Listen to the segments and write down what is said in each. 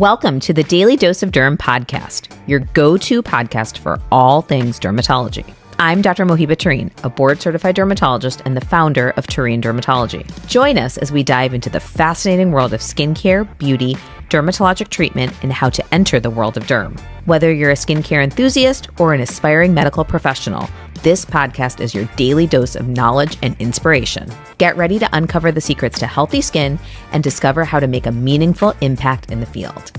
Welcome to the Daily Dose of Derm podcast, your go to podcast for all things dermatology. I'm Dr. Mohiba Tureen, a board certified dermatologist and the founder of Tureen Dermatology. Join us as we dive into the fascinating world of skincare, beauty, dermatologic treatment, and how to enter the world of derm. Whether you're a skincare enthusiast or an aspiring medical professional, this podcast is your daily dose of knowledge and inspiration. Get ready to uncover the secrets to healthy skin and discover how to make a meaningful impact in the field.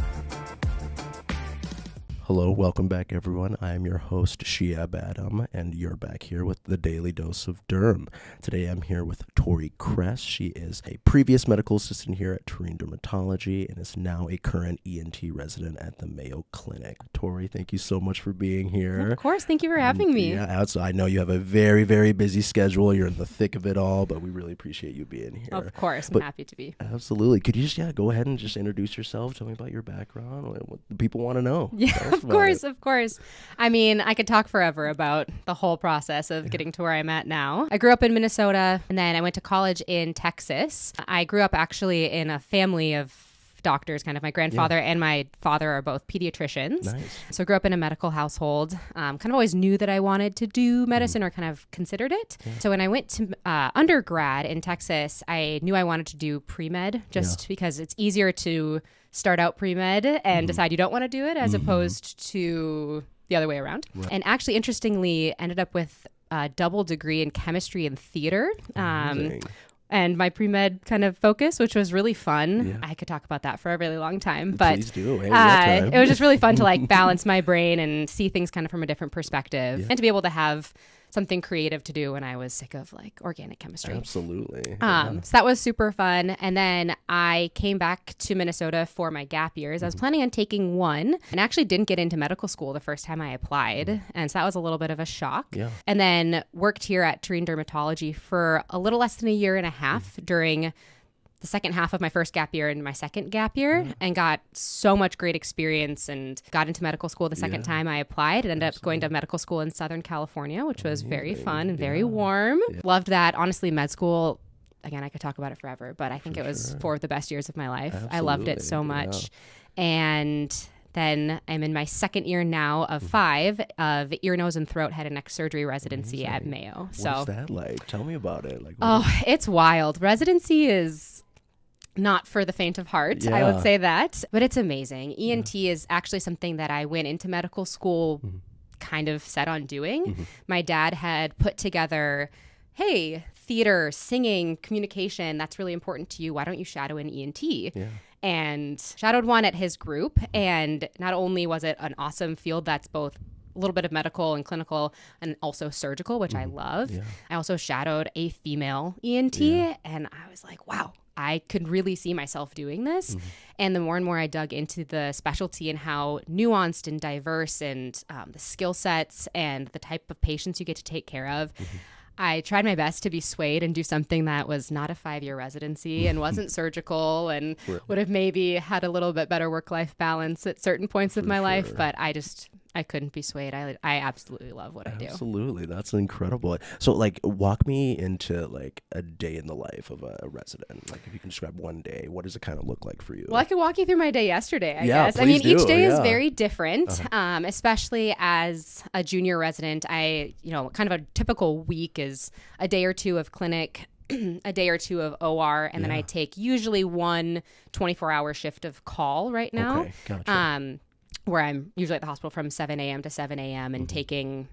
Hello, welcome back, everyone. I am your host, Shiab Adam, and you're back here with the Daily Dose of Derm. Today I'm here with Tori Cress. She is a previous medical assistant here at Tureen Dermatology and is now a current ENT resident at the Mayo Clinic. Tori, thank you so much for being here. Of course, thank you for having me. Yeah, I know you have a very, very busy schedule. You're in the thick of it all, but we really appreciate you being here. Of course, I'm happy to be. Absolutely. Could you just yeah go ahead and just introduce yourself? Tell me about your background. What, what the people want to know. Yeah, of course, of course. I mean, I could talk forever about the whole process of getting to where I'm at now. I grew up in Minnesota and then I went to college in Texas. I grew up actually in a family of doctors kind of my grandfather and my father are both pediatricians. Nice. so I grew up in a medical household um, kind of always knew that i wanted to do Mm-hmm. medicine or kind of considered it. So when i went to uh, undergrad in texas i knew i wanted to do pre-med just because it's easier to start out pre-med and Mm-hmm. decide you don't want to do it as opposed to the other way around. And actually interestingly ended up with a double degree in chemistry and theater. Um. And my pre-med kind of focus which was really fun. I could talk about that for a really long time but. Hey, uh, it was just really fun to like balance my brain and see things kind of from a different perspective and to be able to have something creative to do when I was sick of like organic chemistry. Absolutely. Um, so that was super fun. And then I came back to Minnesota for my gap years. I was mm-hmm. planning on taking one and actually didn't get into medical school the first time I applied. Mm. And so that was a little bit of a shock. Yeah. And then worked here at Tureen Dermatology for a little less than a year and a half mm. during the second half of my first gap year and my second gap year and got so much great experience and got into medical school the second time I applied and ended up going to medical school in Southern California, which was very fun and very warm. Loved that. Honestly, med school again, I could talk about it forever, but I think it was four of the best years of my life. I loved it so Absolutely, yeah. much. And then I'm in my second year now of Mm-hmm. five of ear, nose, and throat head and neck surgery residency at Mayo. So What's that like? Tell me about it. Like, Oh, it's wild. Residency is not for the faint of heart. I would say that, but it's amazing. ENT is actually something that I went into medical school Mm-hmm. kind of set on doing. My dad had put together, hey, theater, singing, communication, that's really important to you. Why don't you shadow an ENT? And shadowed one at his group. And not only was it an awesome field that's both a little bit of medical and clinical and also surgical, which I love. I also shadowed a female ENT and I was like, wow, I could really see myself doing this. And the more and more I dug into the specialty and how nuanced and diverse and um, the skill sets and the type of patients you get to take care of. I tried my best to be swayed and do something that was not a five year residency and wasn't surgical and would have maybe had a little bit better work life balance at certain points of my life. But I just, I couldn't be swayed. I, I absolutely love what I do. Absolutely, that's incredible. So, like, walk me into like a day in the life of a, a resident. Like, if you can describe one day, what does it kind of look like for you? Well, I could walk you through my day yesterday, I Yeah, guess. I mean, please each do, day is yeah. Uh-huh. very different, um, especially as a junior resident. I, you know, kind of a typical week is a day or two of clinic, a day or two of OR, and then I take usually one 24 hour shift of call right now. Okay, gotcha. Um, where I'm usually at the hospital from 7 a.m. to 7 a.m. Mm-hmm. and taking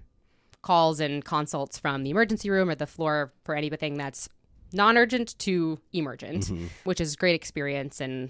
calls and consults from the emergency room or the floor for anything that's non-urgent to emergent, Mm-hmm. which is great experience and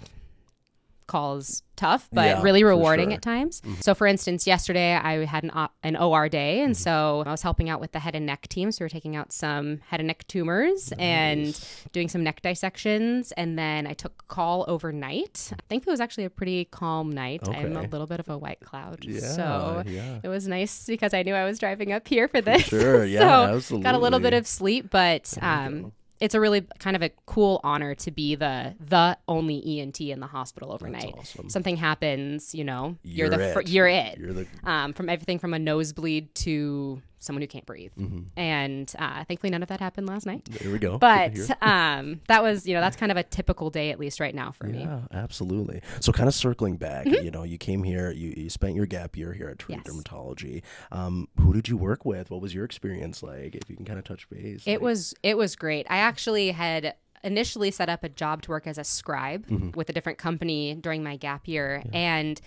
calls tough, but Yeah, really rewarding sure. Mm-hmm. at times. So, for instance, yesterday I had an, o- an OR day, and so I was helping out with the head and neck team. So, we are taking out some head and neck tumors and doing some neck dissections. And then I took call overnight. I think it was actually a pretty calm night. I'm a little bit of a white cloud. Yeah, so, yeah. it was nice because I knew I was driving up here for this. sure, yeah, so, got a little bit of sleep, but um, it's a really kind of a cool honor to be the the only ENT in the hospital overnight. awesome. Something happens, you know, you're, You're the it. you're it. You're the um, from everything from a nosebleed to someone who can't breathe. Mm-hmm. And uh, thankfully, none of that happened last night. There we go. But Good to hear. um, that was, you know, that's kind of a typical day, at least right now for me. Yeah, absolutely. So, kind of circling back, you know, you came here, you, you spent your gap year here at Tree Mm-hmm. Yes. Dermatology. Um, who did you work with? What was your experience like? If you can kind of touch base. It like- was it was great. I actually had initially set up a job to work as a scribe Mm-hmm. with a different company during my gap year and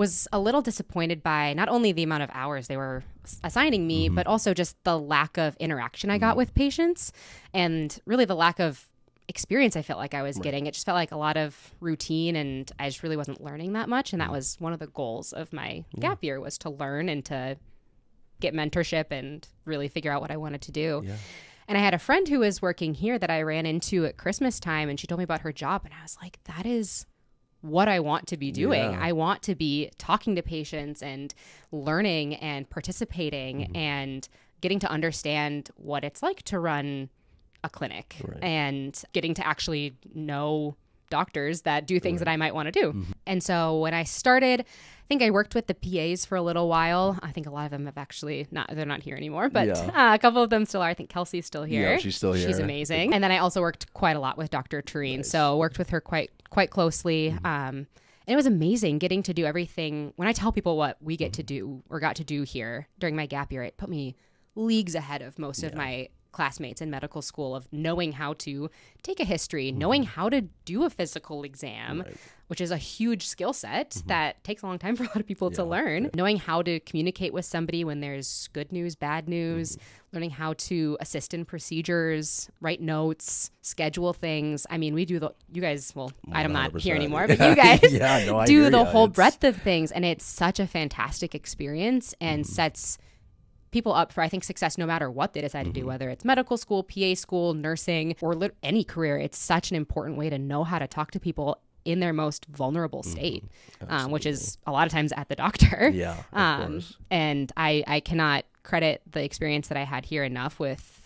was a little disappointed by not only the amount of hours they were assigning me Mm-hmm. but also just the lack of interaction I got with patients and really the lack of experience I felt like I was getting. It just felt like a lot of routine and I just really wasn't learning that much and that was one of the goals of my gap year was to learn and to get mentorship and really figure out what I wanted to do. Yeah. And I had a friend who was working here that I ran into at Christmas time, and she told me about her job. And I was like, that is what I want to be doing. Yeah. I want to be talking to patients and learning and participating Mm-hmm. and getting to understand what it's like to run a clinic Right. and getting to actually know doctors that do things that I might want to do. Mm-hmm. And so when I started, I think I worked with the PAs for a little while. I think a lot of them have actually not, they're not here anymore, but Yeah. uh, a couple of them still are. I think Kelsey's still here. Yeah, she's still here. She's amazing. And then I also worked quite a lot with Dr. Tureen. So worked with her quite, quite closely. Mm-hmm. Um, and it was amazing getting to do everything. When I tell people what we get Mm-hmm. to do or got to do here during my gap year, it put me leagues ahead of most of my classmates in medical school of knowing how to take a history, knowing how to do a physical exam, Mm-hmm. Right. which is a huge skill set that takes a long time for a lot of people to learn. Knowing how to communicate with somebody when there's good news, bad news, learning how to assist in procedures, write notes, schedule things. I mean, we do the you guys well, I'm not here anymore, but you guys Yeah, no, do the whole It's- breadth of things and it's such a fantastic experience and Mm-hmm. sets people up for I think success no matter what they decide to Mm-hmm. do whether it's medical school, PA school, nursing or lit- any career. It's such an important way to know how to talk to people in their most vulnerable state, um, which is a lot of times at the doctor. Mm-hmm. Yeah, Um, and I, I cannot credit the experience that I had here enough with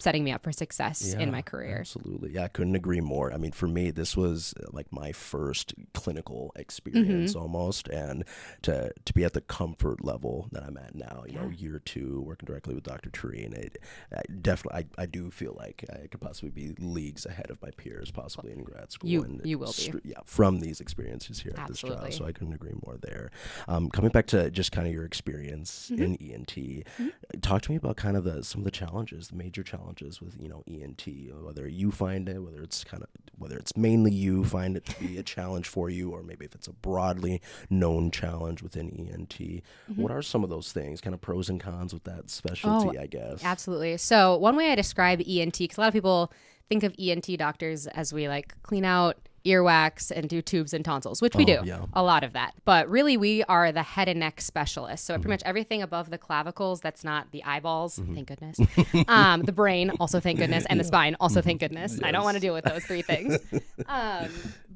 setting me up for success in my career. Absolutely. Yeah, I couldn't agree more. I mean, for me, this was uh, like my first clinical experience Mm-hmm. almost. And to, to be at the comfort level that I'm at now, you know, year two, working directly with Dr. Tureen, it I definitely, I, I do feel like I could possibly be leagues ahead of my peers, possibly in grad school. You- and you will be. Yeah, from these experiences here at this Absolutely. job. So I couldn't agree more there. Um, coming back to just kind of your experience Mm-hmm. in ENT, talk to me about kind of the some of the challenges, the major challenges with you know ENT. Whether you find it, whether it's kind of whether it's mainly you find it to be a challenge for you, or maybe if it's a broadly known challenge within ENT. Mm-hmm. What are some of those things? Kind of pros and cons with that specialty, Oh, I guess. Absolutely. So one way I describe ENT, because a lot of people think of ENT doctors as we like clean out earwax and do tubes and tonsils, which we do Oh, yeah. a lot of that. But really, we are the head and neck specialists. So Mm-hmm. pretty much everything above the clavicles that's not the eyeballs, thank goodness, um, the brain, also thank goodness, and the spine, also thank goodness. I don't want to deal with those three things. Um,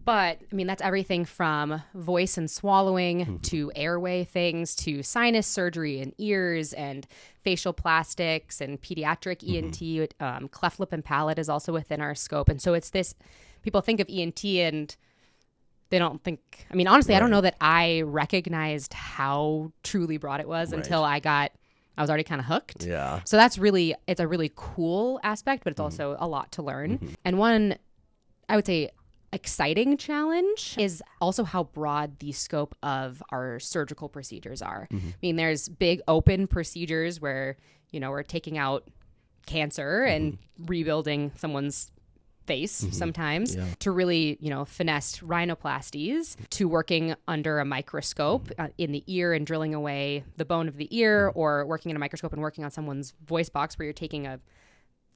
but I mean, that's everything from voice and swallowing to airway things to sinus surgery and ears and facial plastics and pediatric ENT. Um, cleft lip and palate is also within our scope. And so it's this people think of ENT and they don't think, I mean, honestly, I don't know that I recognized how truly broad it was until I got, I was already kind of hooked. Yeah. So that's really it's a really cool aspect, but it's mm-hmm. also a lot to learn. Mm-hmm. And one I would say exciting challenge is also how broad the scope of our surgical procedures are. Mm-hmm. I mean, there's big open procedures where, you know, we're taking out cancer and rebuilding someone's face mm-hmm. sometimes Yeah. to really, you know, finesse rhinoplasties to working under a microscope mm-hmm. uh, in the ear and drilling away the bone of the ear mm-hmm. or working in a microscope and working on someone's voice box where you're taking a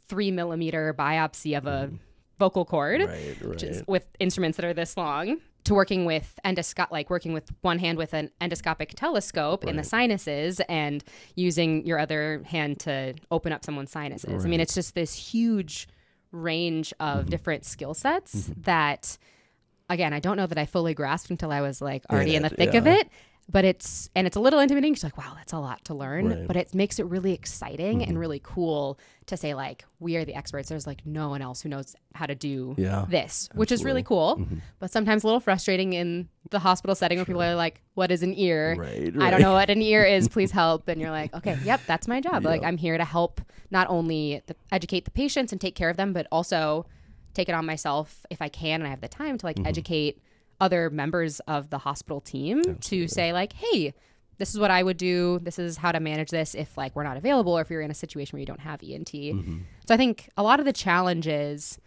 three millimeter biopsy of a vocal cord Right. which is Right. with instruments that are this long to working with endoscope like working with one hand with an endoscopic telescope in the sinuses and using your other hand to open up someone's sinuses i mean it's just this huge range of mm-hmm. different skill sets mm-hmm. that again i don't know that i fully grasped until i was like already in the thick of it but it's and it's a little intimidating. She's like, wow, that's a lot to learn, Right. but it makes it really exciting and mm-hmm. really cool to say like we are the experts. There's like no one else who knows how to do Yeah, this, which is really cool, mm-hmm. but sometimes a little frustrating in the hospital setting where people are like, what is an ear? Right, I don't know what an ear is. Please help. And you're like, okay, yep, that's my job. Like I'm here to help not only the, educate the patients and take care of them, but also take it on myself if I can and I have the time to like mm-hmm. educate other members of the hospital team to say like, hey, this is what I would do. This is how to manage this if like we're not available or if you're in a situation where you don't have ENT. Mm-hmm. So I think a lot of the challenges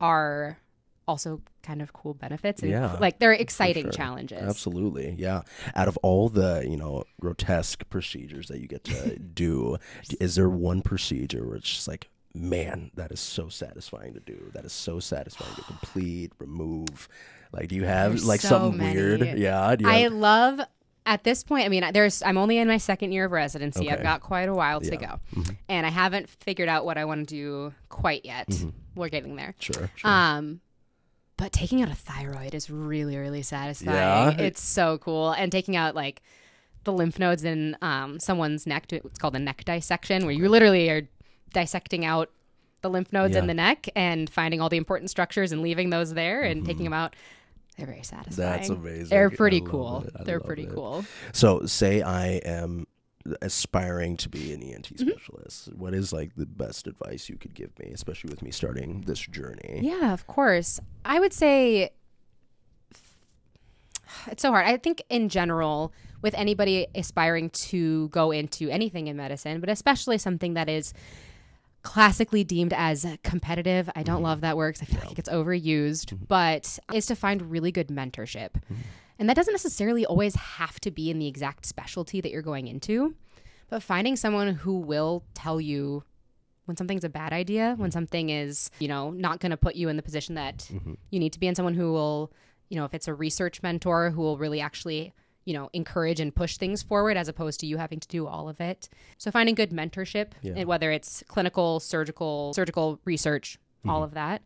are also kind of cool benefits and Yeah, like they're exciting sure. challenges. Absolutely, yeah. Out of all the you know grotesque procedures that you get to do, is there one procedure where it's just like, man, that is so satisfying to do. That is so satisfying to complete, remove. Like, do you have There's like so something many. weird? Yeah, I have- love at this point. I mean, there's I'm only in my second year of residency. Okay. I've got quite a while to Yeah. Mm-hmm. go, and I haven't figured out what I want to do quite yet. We're getting there. sure, sure. Um, but taking out a thyroid is really really satisfying. Yeah? It's so cool, and taking out like the lymph nodes in um, someone's neck. to- It's called a neck dissection, where you literally are dissecting out the lymph nodes in the neck and finding all the important structures and leaving those there and taking them out. They're very satisfying. Mm-hmm. amazing. They're pretty cool. They're pretty it. cool. So, say I am aspiring to be an ENT Mm-hmm. specialist. What is like the best advice you could give me, especially with me starting this journey? Yeah, of course. I would say it's so hard. I think in general, with anybody aspiring to go into anything in medicine, but especially something that is classically deemed as competitive. I don't mm-hmm. love that word I feel like it gets overused, mm-hmm. but is to find really good mentorship. Mm-hmm. And that doesn't necessarily always have to be in the exact specialty that you're going into, but finding someone who will tell you when something's a bad idea, when something is, you know, not going to put you in the position that you need to be in, someone who will, you know, if it's a research mentor who will really actually, you know, encourage and push things forward as opposed to you having to do all of it. So finding good mentorship, Yeah. and whether it's clinical, surgical, surgical research, all mm-hmm. of that.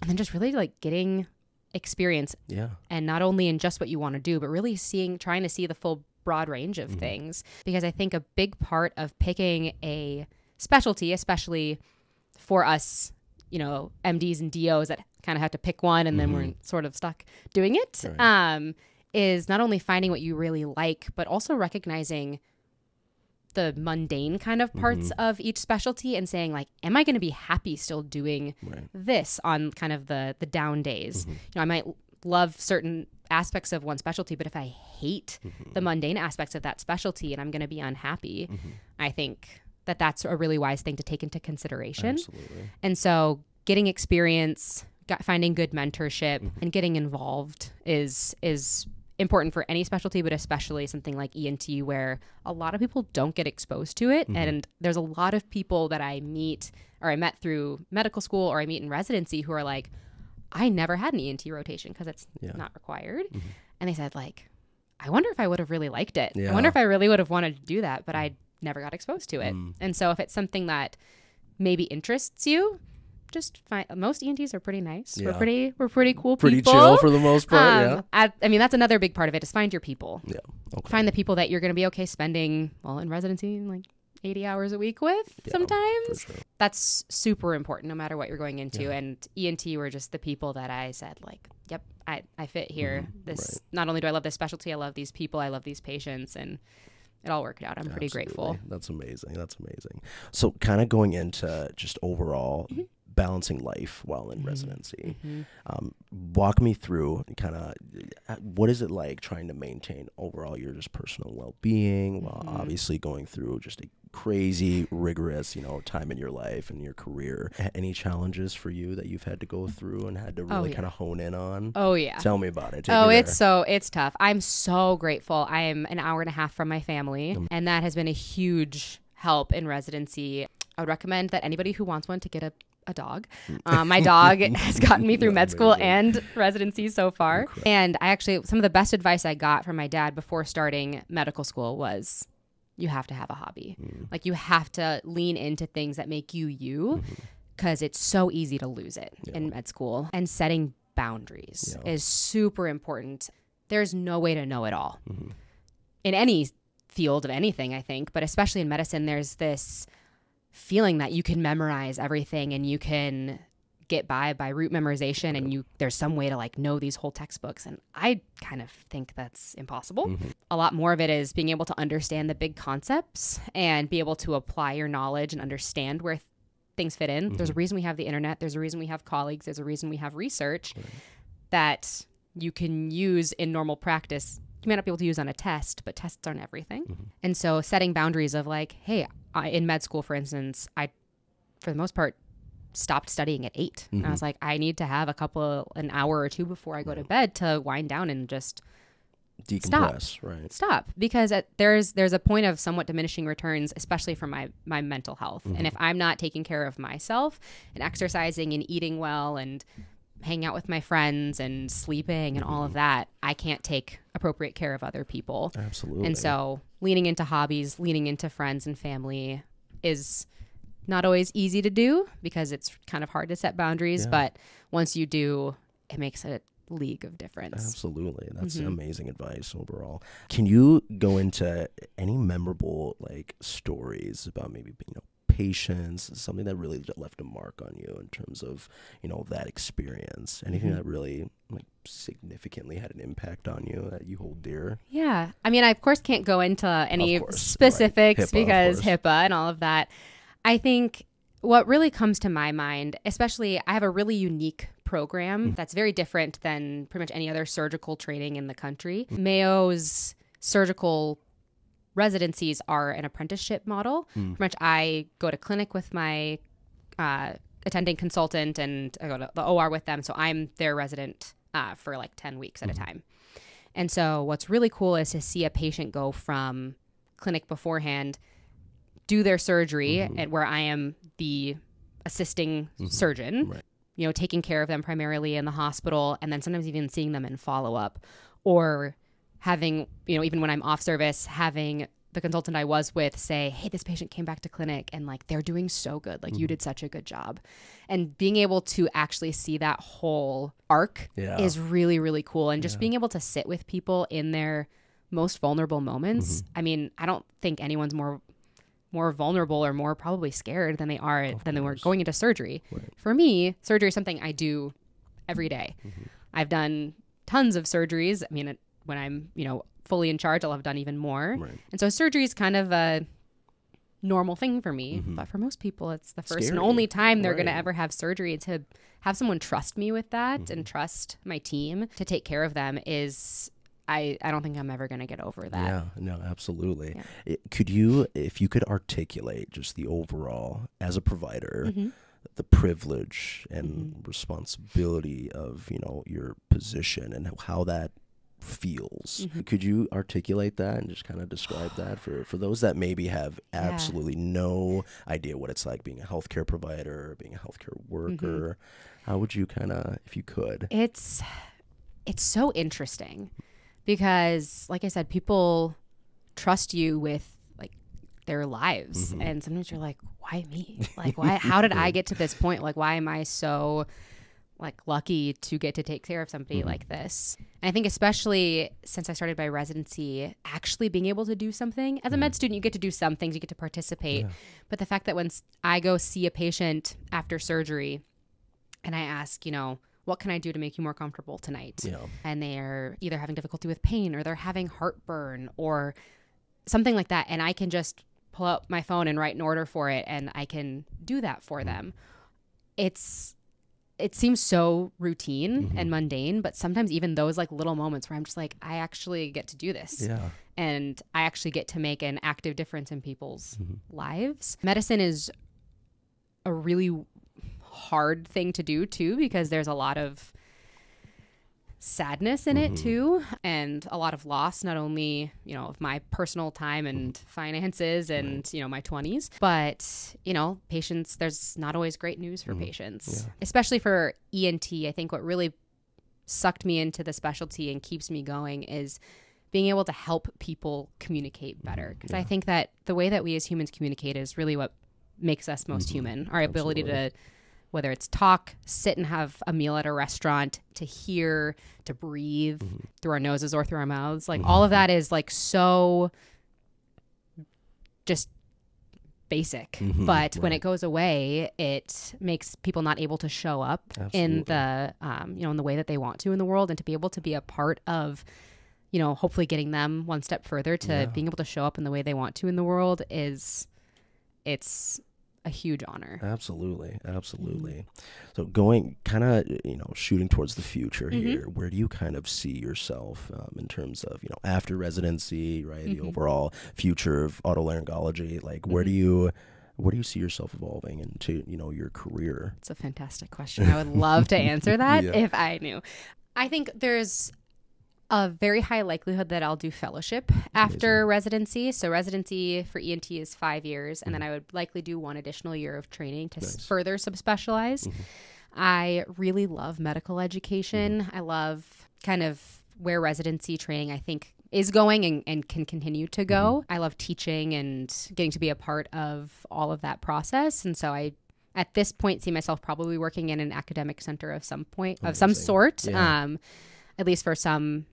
And then just really like getting experience Yeah. and not only in just what you want to do, but really seeing, trying to see the full broad range of mm-hmm. things. Because I think a big part of picking a specialty, especially for us, you know, MDs and DOs that kind of have to pick one and then mm-hmm. we're sort of stuck doing it, Right. um, is not only finding what you really like, but also recognizing the mundane kind of parts mm-hmm. of each specialty and saying like am i going to be happy still doing Right. this on kind of the the down days? Mm-hmm. You know i might love certain aspects of one specialty but if i hate mm-hmm. the mundane aspects of that specialty and i'm going to be unhappy i think that that's a really wise thing to take into consideration. Absolutely. and so getting experience, finding good mentorship, and getting involved is is important for any specialty, but especially something like ENT where a lot of people don't get exposed to it. Mm-hmm. And there's a lot of people that I meet or I met through medical school or I meet in residency who are like, I never had an ENT rotation because it's Yeah. not required. Mm-hmm. And they said like, I wonder if I would have really liked it. Yeah. I wonder if I really would have wanted to do that, but mm. I never got exposed to it. Mm. And so if it's something that maybe interests you, just find most ENTs are pretty nice. We're pretty we're pretty cool Pretty people. chill for the most part. Um, I, I mean that's another big part of it is find your people. yeah. Yeah. Okay. Find the people that you're going to be okay spending well in residency like 80 hours a week with sometimes. Sure. That's super important no matter what you're going into and ENT were just the people that I said like, yep, I I fit here. This Mm-hmm. right. not only do I love this specialty, I love these people, I love these patients and it all worked out. I'm pretty grateful. That's amazing. That's amazing. So, kind of going into just overall Mm-hmm. Balancing life while in residency, um, walk me through kind of what is it like trying to maintain overall your just personal well being while Mm-hmm. obviously going through just a crazy, rigorous, you know, time in your life and your career. Any challenges for you that you've had to go through and had to really Oh, yeah. kind of hone in on? Oh yeah. Tell me about it. Take Oh, it's so it's tough. I'm so grateful. I am an hour and a half from my family, Mm. and that has been a huge help in residency. I would recommend that anybody who wants one to get a a dog. Um, my dog has gotten me through med school and residency so far. And I actually, some of the best advice I got from my dad before starting medical school was you have to have a hobby. Like you have to lean into things that make you you because it's so easy to lose it in med school. And setting boundaries Yeah. is super important. There's no way to know it all. in any field of anything, I think, but especially in medicine, there's this feeling that you can memorize everything and you can get by by root memorization and you there's some way to like know these whole textbooks and i kind of think that's impossible mm-hmm. a lot more of it is being able to understand the big concepts and be able to apply your knowledge and understand where th- things fit in mm-hmm. there's a mm-hmm. reason we have the internet there's a reason we have colleagues there's a reason we have research right. that you can use in normal practice you may not be able to use on a test, but tests aren't everything. Mm-hmm. And so setting boundaries of like, hey, I, in med school, for instance, I, for the most part, stopped studying at 8 mm-hmm. I was like, I need to have a couple, an hour or two before I go to bed to wind down and just decompress, stop. right? Stop, because at, there's there's a point of somewhat diminishing returns, especially for my my mental health. Mm-hmm. And if I'm not taking care of myself and exercising and eating well and hanging out with my friends and sleeping and all of mm-hmm. that, I can't take appropriate care of other people. Absolutely. And so leaning into hobbies, leaning into friends and family is not always easy to do because it's kind of hard to set boundaries, yeah. but once you do, it makes a league of difference. Absolutely. That's mm-hmm. amazing advice overall. Can you go into any memorable like stories about maybe you know patients, something that really left a mark on you in terms of, you know, that experience? Anything mm-hmm. that really like significantly had an impact on you that you hold dear? Yeah. I mean, I of course can't go into any course, specifics right. HIPAA, because HIPAA and all of that. I think what really comes to my mind, especially I have a really unique program mm. that's very different than pretty much any other surgical training in the country. Mm. Mayo's surgical residencies are an apprenticeship model. Mm. Pretty much I go to clinic with my uh, attending consultant and I go to the OR with them. So I'm their resident uh, for like 10 weeks at mm. a mm-hmm. time. And so what's really cool is to see a patient go from clinic beforehand do their surgery mm-hmm. and where I am the assisting mm-hmm. surgeon, right. you know, taking care of them primarily in the hospital and then sometimes even seeing them in follow up or having, you know, even when I'm off service, having the consultant I was with say, Hey, this patient came back to clinic and like they're doing so good. Like mm-hmm. you did such a good job. And being able to actually see that whole arc yeah. is really, really cool. And just yeah. being able to sit with people in their most vulnerable moments. Mm-hmm. I mean, I don't think anyone's more more vulnerable or more probably scared than they are of than course. they were going into surgery. Right. For me, surgery is something I do every day. Mm-hmm. I've done tons of surgeries. I mean, when I'm, you know, fully in charge, I'll have done even more. Right. And so surgery is kind of a normal thing for me. Mm-hmm. But for most people, it's the first Scary. and only time they're right. going to ever have surgery. To have someone trust me with that mm-hmm. and trust my team to take care of them is I, I don't think I'm ever going to get over that. Yeah, no, absolutely. Yeah. It, could you, if you could articulate just the overall, as a provider, mm-hmm. the privilege and mm-hmm. responsibility of, you know, your position and how that feels. Mm-hmm. Could you articulate that and just kind of describe that for, for those that maybe have absolutely yeah. no idea what it's like being a healthcare provider, being a healthcare worker? Mm-hmm. How would you kind of, if you could? It's it's so interesting because like I said, people trust you with like their lives. Mm-hmm. And sometimes you're like, why me? Like why how did I get to this point? Like why am I so like lucky to get to take care of somebody mm-hmm. like this. And I think especially since I started my residency, actually being able to do something as a med mm-hmm. student, you get to do some things, you get to participate. Yeah. But the fact that when I go see a patient after surgery and I ask, you know, what can I do to make you more comfortable tonight? Yeah. And they're either having difficulty with pain or they're having heartburn or something like that. And I can just pull out my phone and write an order for it and I can do that for mm. them. It's it seems so routine mm-hmm. and mundane, but sometimes even those like little moments where I'm just like, I actually get to do this. Yeah. And I actually get to make an active difference in people's mm-hmm. lives. Medicine is a really hard thing to do too because there's a lot of sadness in mm-hmm. it too and a lot of loss not only you know of my personal time and finances and right. you know my 20s but you know patients there's not always great news for mm-hmm. patients yeah. especially for ENT I think what really sucked me into the specialty and keeps me going is being able to help people communicate better because mm-hmm. yeah. I think that the way that we as humans communicate is really what makes us most mm-hmm. human our ability to whether it's talk, sit and have a meal at a restaurant, to hear, to breathe Mm-hmm. through our noses or through our mouths. Like all of that is like so just basic. Mhm, But when it goes away, it makes people not able to show up in the um, you know in the way that they want to in the world and to be able to be a part of you know hopefully getting them one step further to Yeah. being able to show up in the way they want to in the world is it's a huge honor. Absolutely, Mm-hmm. absolutely. So going kind of you know shooting towards the future Mhm. here, where do you kind of see yourself um, in terms of you know after residency, right? The Mhm. overall future of otolaryngology. Like where do Mhm. you where do you see yourself evolving into you know your career? It's a fantastic question. I would love to answer that Yeah. if I knew. I think there's a very high likelihood that I'll do fellowship after residency. So residency for ENT is five years, and then I would likely do one additional year of training to s Mm-hmm. Nice. further subspecialize. Mhm. I really love medical education. Mm-hmm. I love kind of where residency training I think is going and, and can continue to go. Mm-hmm. I love teaching and getting to be a part of all of that process. And so I at this point see myself probably working in an academic center of some point of some sort. Yeah. Um at least for some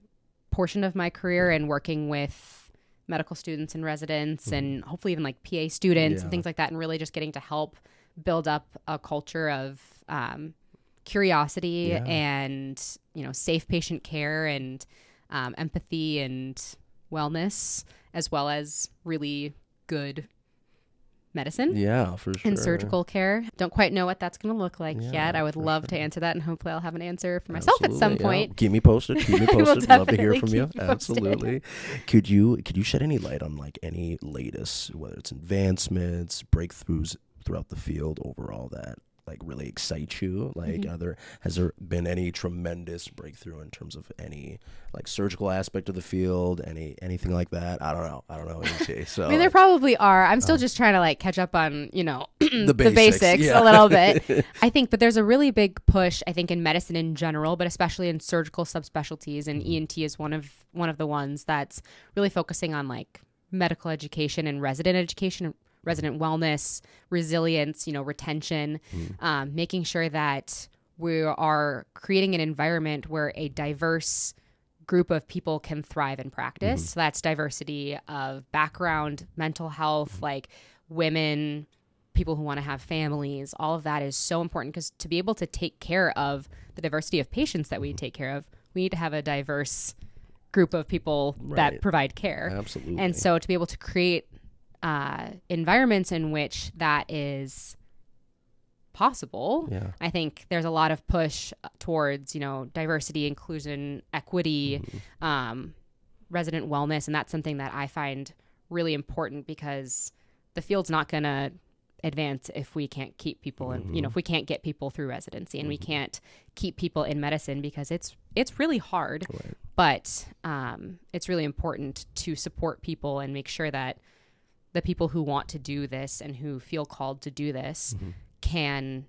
portion of my career and working with medical students and residents and hopefully even like PA students Yeah. and things like that and really just getting to help build up a culture of um, curiosity Yeah. and you know safe patient care and um, empathy and wellness as well as really good medicine Yeah, for sure. and surgical care. Don't quite know what that's going to look like Yeah, yet. I would love to answer that, and hopefully, I'll have an answer for myself at some yeah. point. Keep me posted. Keep me posted. Love to hear from you. keep you posted. Absolutely. Could you could you shed any light on like any latest, whether it's advancements, breakthroughs throughout the field overall that like really excite you? Like, Mhm. are there has there been any tremendous breakthrough in terms of any like surgical aspect of the field? Any anything like that? I don't know. I don't know. So I mean, there probably are. I'm still just trying to like catch up on, you know, the basics, basics, yeah. a little bit. I think, but there's a really big push, I think, in medicine in general, but especially in surgical subspecialties, and ENT is one of one of the ones that's really focusing on like medical education and resident education, resident wellness, resilience, you know, retention, hmm. um, making sure that we are creating an environment where a diverse group of people can thrive in practice. Mm-hmm. So that's diversity of background, mental health, mm-hmm. like women, people who want to have families. All of that is so important because to be able to take care of the diversity of patients that we mm-hmm. take care of, we need to have a diverse group of people Right. that provide care. Absolutely. And so to be able to create uh, environments in which that is possible, yeah. I think there's a lot of push towards, you know, diversity, inclusion, equity, Mm-hmm. um, resident wellness. And that's something that I find really important because the field's not going to advance if we can't keep people in, you know, if we can't get people through residency and we can't keep people in medicine because it's, it's really hard, Right. but um, it's really important to support people and make sure that the people who want to do this and who feel called to do this Mm-hmm. can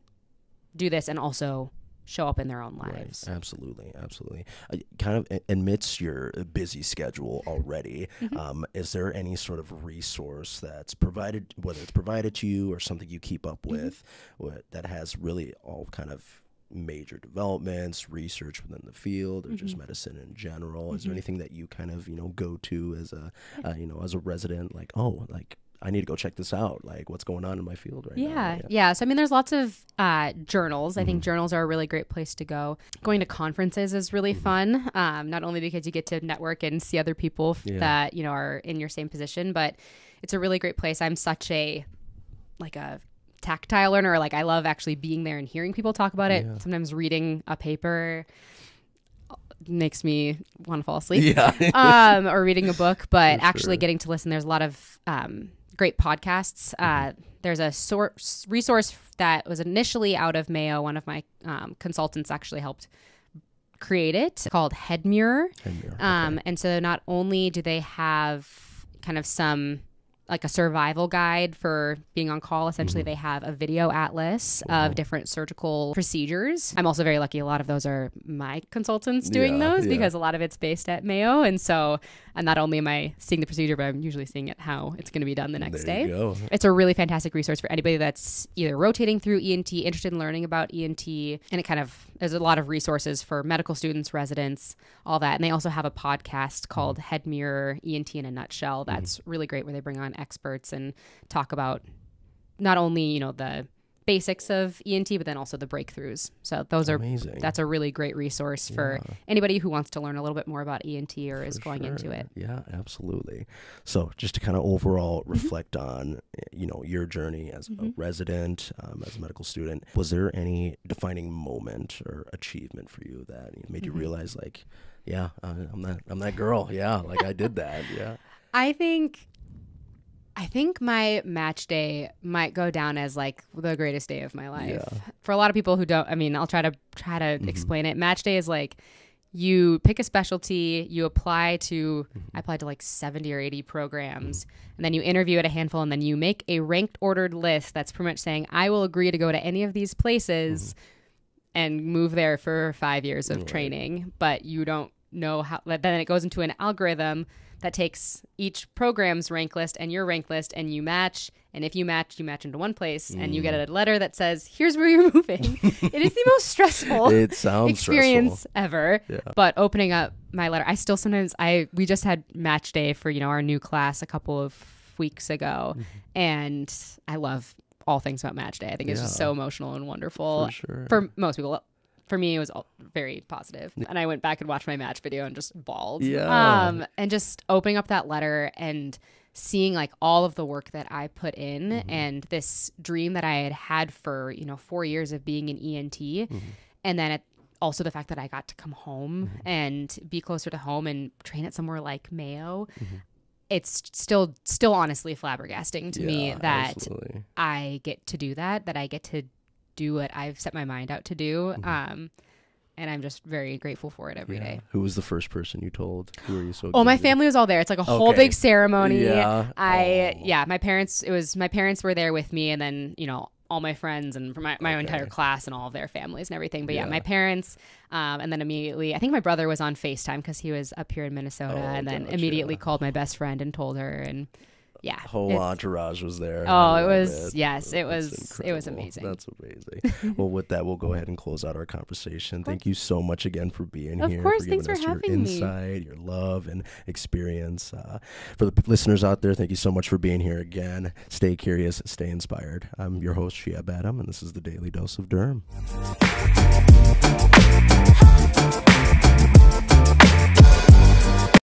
do this and also show up in their own Right. lives. Absolutely. Absolutely. Uh, kind of amidst your busy schedule already, Mm-hmm. um, is there any sort of resource that's provided, whether it's provided to you or something you keep up Mm-hmm. with, what, that has really all kind of major developments, research within the field, or Mm-hmm. just medicine in general? Is there anything that you kind of you know go to as a uh, you know as a resident, like oh like I need to go check this out, like what's going on in my field right Yeah, now? yeah, yeah. So I mean, there's lots of uh, journals. I Mm-hmm. think journals are a really great place to go. Going to conferences is really Mm-hmm. fun. Um, not only because you get to network and see other people Yeah. that you know are in your same position, but it's a really great place. I'm such a like a tactile learner. Like I love actually being there and hearing people talk about it. Yeah. Sometimes reading a paper makes me want to fall asleep. Yeah. um, or reading a book, but For actually sure. getting to listen. There's a lot of um, great podcasts. Uh, there's a source resource that was initially out of Mayo. One of my um, consultants actually helped create it called Headmirror. And you're- Um, and so not only do they have kind of some like a survival guide for being on call. Essentially, mm-hmm. they have a video atlas of different surgical procedures. I'm also very lucky. A lot of those are my consultants doing Yeah, those yeah. because a lot of it's based at Mayo. And so, and not only am I seeing the procedure, but I'm usually seeing it how it's going to be done the next There day. It's a really fantastic resource for anybody that's either rotating through ENT, interested in learning about ENT, and it kind of there's a lot of resources for medical students, residents, all that. And they also have a podcast called mm-hmm. Head Mirror ENT in a Nutshell. Mm-hmm. That's really great where they bring on experts and talk about not only, you know, the basics of ENT, but then also the breakthroughs. So those are Amazing. that's a really great resource for anybody who wants to learn a little bit more about ENT or is going into it. Yeah, absolutely. So, just to kind of overall Mm-hmm. reflect on, eh, you know, your journey as a resident, um, as a medical student, was there any defining moment or achievement for you that made Mm-hmm. you realize, like, yeah, uh, I'm that, I'm that girl. Yeah, like I did that. Yeah. I think I think my match day might go down as like the greatest day of my life. Yeah. For a lot of people who don't I mean, I'll try to try to mm-hmm. explain it. Match day is like you pick a specialty, you apply to mm-hmm. I applied to like 70 or 80 programs, mm. and then you interview at a handful and then you make a ranked ordered list that's pretty much saying I will agree to go to any of these places mm-hmm. and move there for 5 years of training, but you don't know how then it goes into an algorithm that takes each program's rank list and your rank list and you match and if you match you match into one place and you get Mm. a letter that says here's where you're moving it is the most stressful It sounds experience ever Yeah. but opening up my letter i still sometimes i we just had match day for you know our new class a couple of weeks ago Mm-hmm. and i love all things about match day i think it's just so emotional and wonderful For sure. for most people for me it was all very positive and i went back and watched my match video and just bawled Yeah. um and just opening up that letter and seeing like all of the work that i put in Mm-hmm. and this dream that i had had for you know four years of being an ent Mm-hmm. and then it, also the fact that i got to come home Mm-hmm. and be closer to home and train at somewhere like mayo Mm-hmm. it's still still honestly flabbergasting to me that absolutely. I get to do that, that I get to do what I've set my mind out to do. Mm-hmm. Um, and I'm just very grateful for it every day. Yeah. Who was the first person you told? Who were you so? Oh, my family was all there. It's like a whole big ceremony. Yeah. I Oh. yeah, my parents. It was my parents were there with me, and then you know all my friends and my, my entire class and all of their families and everything. But yeah, Yeah. my parents, um, and then immediately, I think my brother was on Facetime because he was up here in Minnesota, Oh, and then gotcha. immediately called my best friend and told her, and yeah, Whole entourage was there. Oh, it was- yes, it was- it was amazing. That's amazing. well, with that, we'll go ahead and close out our conversation. Thank you so much again for being Of here. Of course, thanks us for your having me. insight, your love, and experience. Uh, for the listeners out there, thank you so much for being here again. Stay curious, stay inspired. I'm your host, Shia Badam, and this is the Daily Dose of Derm.